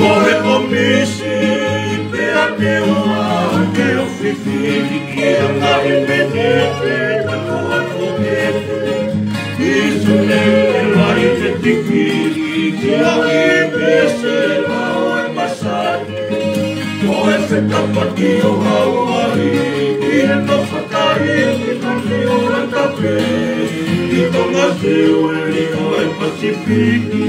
μπορεί το μίση και απέω αγέω φυθή και να υπενέθε να το αποτέθε ήσουν ελάι θετική και αγέπεσε λαό εμπασάρι το έφε τα πατήω αγέω αρή είναι το φακάρι ήταν και ώρα καπέ και τον αζέω ελίγο εμπασιφίκη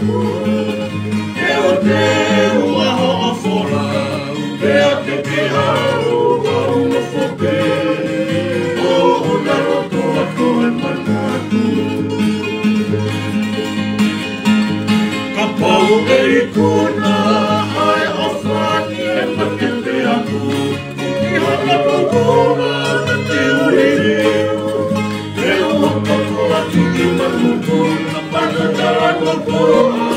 E o te ua a ho fora te pira Senhor.